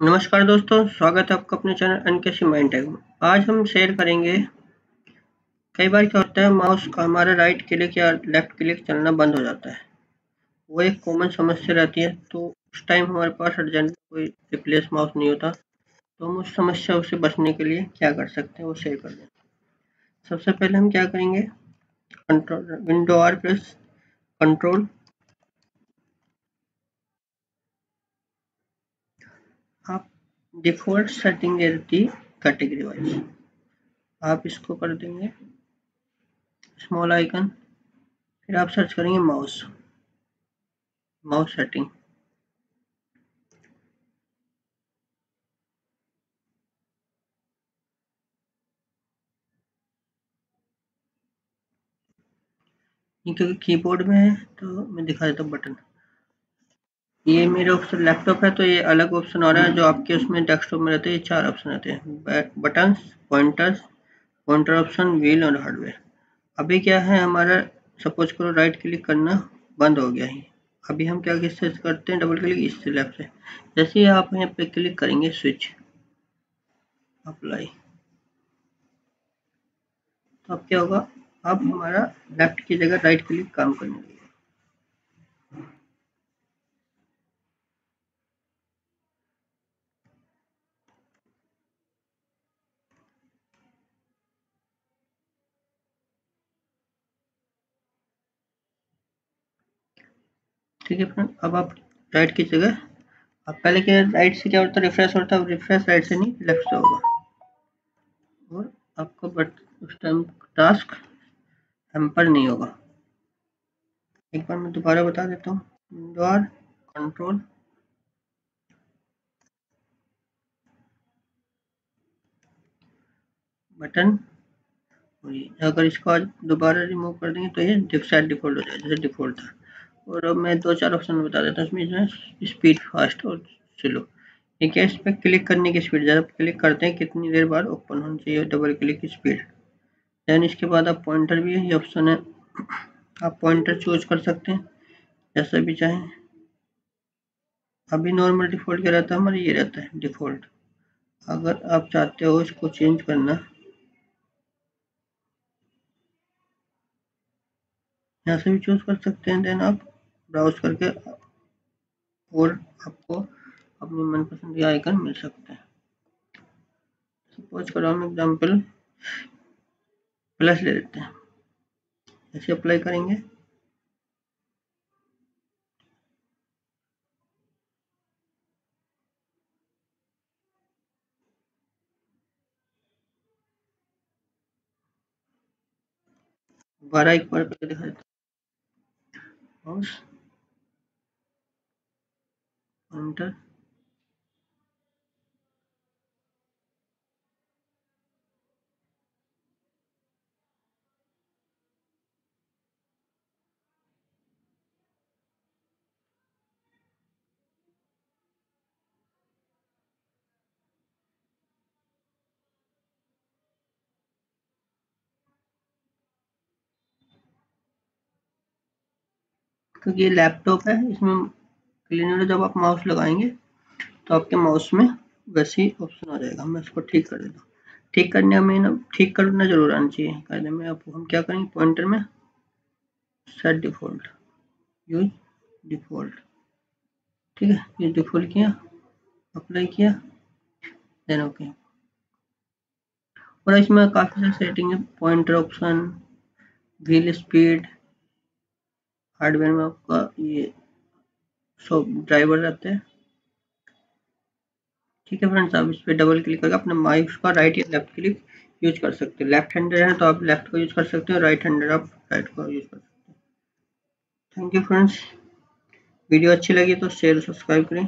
नमस्कार दोस्तों, स्वागत है आपका अपने चैनल अनकेशी माइंड टैग में। आज हम शेयर करेंगे, कई बार क्या होता है माउस का हमारा राइट क्लिक या लेफ़्ट क्लिक चलना बंद हो जाता है। वो एक कॉमन समस्या रहती है तो उस टाइम हमारे पास अर्जेंट कोई रिप्लेस माउस नहीं होता तो हम उस समस्या से बचने के लिए क्या कर सकते हैं, वो शेयर कर दें। सबसे पहले हम क्या करेंगे control window R press control आप डिफ़ॉल्ट सेटिंग दे देती कैटेगरी वाइज। आप इसको कर देंगे, स्मॉल आइकन, फिर आप सर्च करेंगे माउस माउस सेटिंग। क्योंकि कीबोर्ड में है तो मैं दिखा देता हूँ बटन। ये मेरे ऑप्शन लैपटॉप है तो ये अलग ऑप्शन आ रहा है, जो आपके उसमें डेस्कटॉप में रहते हैं, ये चार ऑप्शन रहते हैं। Buttons pointers pointer option wheel और हार्डवेयर अभी क्या है, हमारा सपोज़ करो राइट क्लिक करना बंद हो गया है। अभी हम क्या किससे करते हैं डबल क्लिक इससे लेफ़्ट से। जैसे ही आप यहाँ पे क्लिक करेंगे स्विच अप्लाई तो अब क्या होगा, अब हमारा लेफ़्ट की जगह राइट क्लिक काम करने लगेगा ठीक है फ्रेंड, अब आप राइट की जगह अब पहले के राइट से क्या होता है रिफ्रेश होता है रिफ्रेश राइट से नहीं लेफ़्ट से होगा। और आपका बट, उस टाइम टास्क हेम्पर नहीं होगा। एक बार मैं दोबारा बता देता हूँ। द्वार कंट्रोल बटन अगर इसको आज दोबारा रिमूव कर देंगे तो ये डिफ़ॉल्ट हो जाएगा, जैसे डिफ़ॉल्ट था। और अब मैं दो चार ऑप्शन बता देता हूँ, इसमें स्पीड फास्ट और स्लो ठीक है, इस पर क्लिक करने की स्पीड ज़्यादा क्लिक करते हैं कितनी देर बाद ओपन होनी चाहिए डबल क्लिक की स्पीड दैन इसके बाद आप पॉइंटर भी, ये ऑप्शन है, आप पॉइंटर चूज़ कर सकते हैं, जैसा भी चाहें। अभी नॉर्मल डिफ़ॉल्ट क्या रहता है? हमारा ये रहता है डिफ़ॉल्ट अगर आप चाहते हो इसको चेंज करना, यहाँ से भी चूज़ कर सकते हैं देन आप ब्राउज करके और आपको अपनी मनपसंद आइकन मिल सकते हैं। सपोज़ करो हम एग्जांपल प्लस ले लेते हैं। ऐसे अप्लाई करेंगे। दोबारा एक बार करके दिखा देता हूँ। Enter क्योंकि ये लैपटॉप है इसमें क्लीनर जब आप माउस लगाएँगे तो आपके माउस में वैसे ही ऑप्शन आ जाएगा। मैं इसको ठीक कर देता हूँ। ठीक करने में ना, ठीक करना ज़रूर आना चाहिए। में आप हम क्या करेंगे? पॉइंटर में सेट डिफ़ॉल्ट यूज़ डिफ़ॉल्ट ठीक है? ये डिफ़ॉल्ट किया अप्लाई किया देन ओके और इसमें काफ़ी सारी सेटिंग है। Pointer option wheel speed hardware में आपका ये सब ड्राइवर रहते हैं। ठीक है फ्रेंड्स आप इस पर डबल क्लिक करके अपने माउस का राइट या लेफ़्ट क्लिक यूज़ कर सकते हैं। लेफ़्ट हैंडर है तो आप लेफ़्ट को यूज़ कर सकते हैं राइट हैंडेड आप राइट को यूज़ कर सकते हैं। थैंक यू फ्रेंड्स वीडियो अच्छी लगी तो शेयर सब्सक्राइब करें।